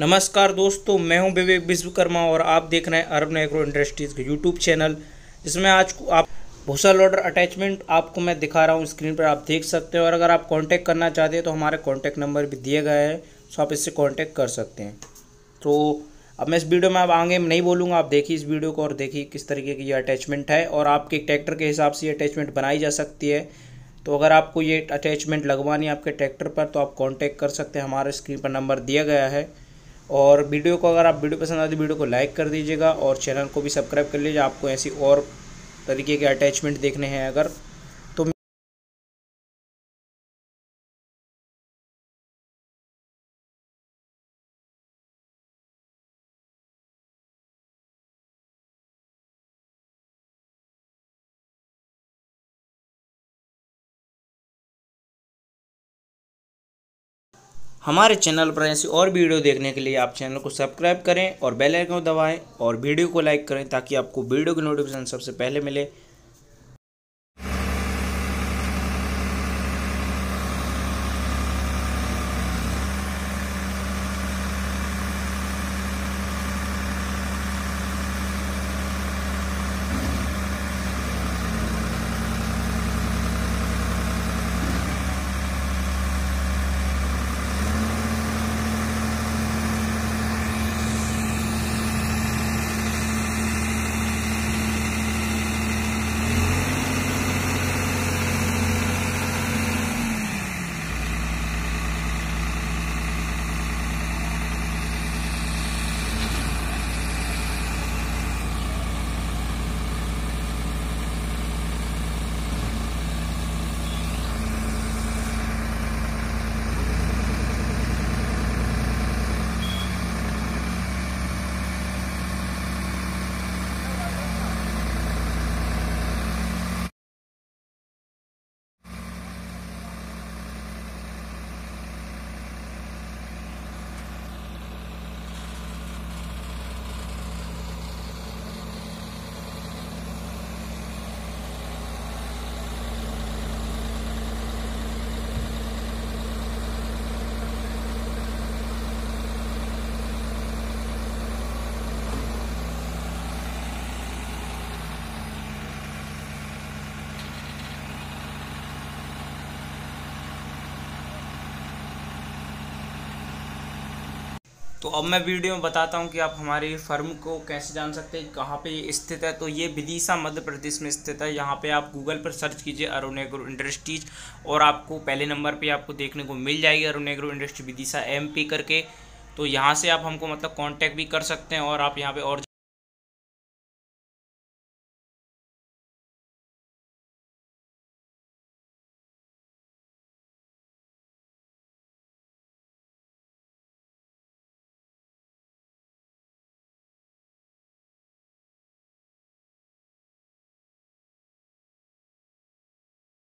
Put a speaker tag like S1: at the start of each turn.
S1: नमस्कार दोस्तों, मैं हूँ विवेक विश्वकर्मा और आप देख रहे हैं अर्बन एग्रो इंडस्ट्रीज़ का यूट्यूब चैनल जिसमें आज को आप भूसा लोडर अटैचमेंट आपको मैं दिखा रहा हूँ स्क्रीन पर, आप देख सकते हैं। और अगर आप कांटेक्ट करना चाहते हैं तो हमारे कांटेक्ट नंबर भी दिए गए हैं सो आप इससे कांटेक्ट कर सकते हैं। तो अब मैं इस वीडियो में अब आगे नहीं बोलूँगा, आप देखिए इस वीडियो को और देखिए किस तरीके की ये अटैचमेंट है और आपके ट्रैक्टर के हिसाब से ये अटैचमेंट बनाई जा सकती है। तो अगर आपको ये अटैचमेंट लगवानी है आपके ट्रैक्टर पर तो आप कांटेक्ट कर सकते हैं। हमारे स्क्रीन पर नंबर दिया गया है। और वीडियो को अगर आप वीडियो पसंद आती वीडियो को लाइक कर दीजिएगा और चैनल को भी सब्सक्राइब कर लीजिए। आपको ऐसी और तरीके के अटैचमेंट देखने हैं अगर। हमारे चैनल पर ऐसी और वीडियो देखने के लिए आप चैनल को सब्सक्राइब करें और बेल आइकन दबाएँ और वीडियो को लाइक करें ताकि आपको वीडियो की नोटिफिकेशन सबसे पहले मिले। तो अब मैं वीडियो में बताता हूँ कि आप हमारे फर्म को कैसे जान सकते हैं, कहाँ पे स्थित है। तो ये विदिशा मध्य प्रदेश में स्थित है। यहाँ पे आप गूगल पर सर्च कीजिए अरुणेग्रो इंडस्ट्रीज़ और आपको पहले नंबर पे आपको देखने को मिल जाएगी अरुणेग्रो इंडस्ट्री विदिशा एम करके। तो यहाँ से आप हमको मतलब कॉन्टैक्ट भी कर सकते हैं और आप यहाँ पर और